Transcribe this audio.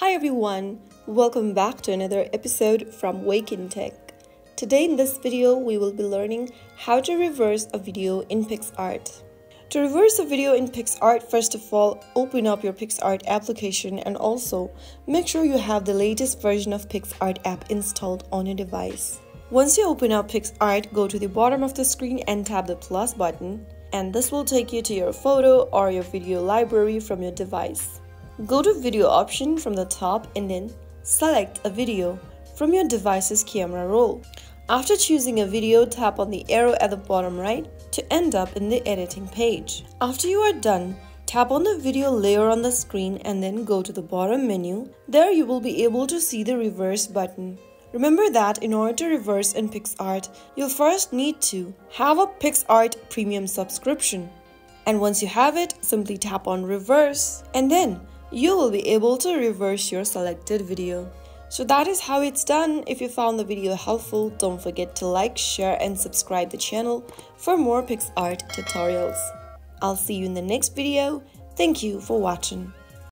Hi everyone, welcome back to another episode from Wake&Tech. Today in this video, we will be learning how to reverse a video in PicsArt. To reverse a video in PicsArt, first of all, open up your PicsArt application and also make sure you have the latest version of PicsArt app installed on your device. Once you open up PicsArt, go to the bottom of the screen and tap the plus button and this will take you to your photo or your video library from your device. Go to video option from the top and then select a video from your device's camera roll. After choosing a video, tap on the arrow at the bottom right to end up in the editing page. After you are done, tap on the video layer on the screen and then go to the bottom menu. There you will be able to see the reverse button. Remember that in order to reverse in PicsArt, you'll first need to have a PicsArt premium subscription. And once you have it, simply tap on reverse and then you will be able to reverse your selected video. So that is how it's done. If you found the video helpful, don't forget to like, share and subscribe the channel for more PicsArt tutorials. I'll see you in the next video. Thank you for watching.